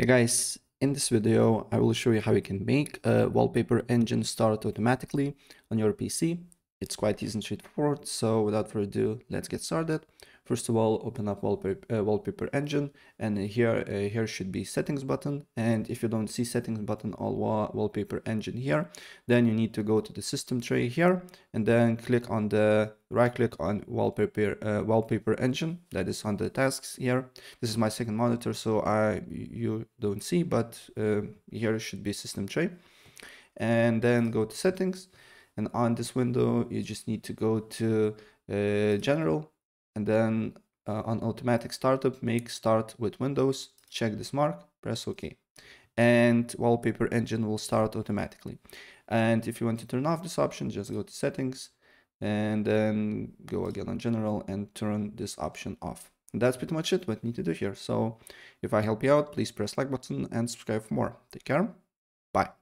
Hey guys, in this video I will show you how you can make a wallpaper engine start automatically on your PC. It's quite easy and straightforward, so without further ado, let's get started. First of all, open up wallpaper, uh, wallpaper engine and here uh, here should be settings button and if you don't see settings button wa wallpaper engine here, then you need to go to the system tray here and then click on the right click on wallpaper uh, wallpaper engine that is on the tasks here. This is my second monitor so I you don't see but uh, here should be system tray and then go to settings and on this window you just need to go to uh, general and then uh, on automatic startup make start with windows check this mark press ok. And wallpaper engine will start automatically. And if you want to turn off this option just go to settings and then go again on general and turn this option off. And that's pretty much it what you need to do here. So if i help you out please press like button and subscribe for more. Take care. Bye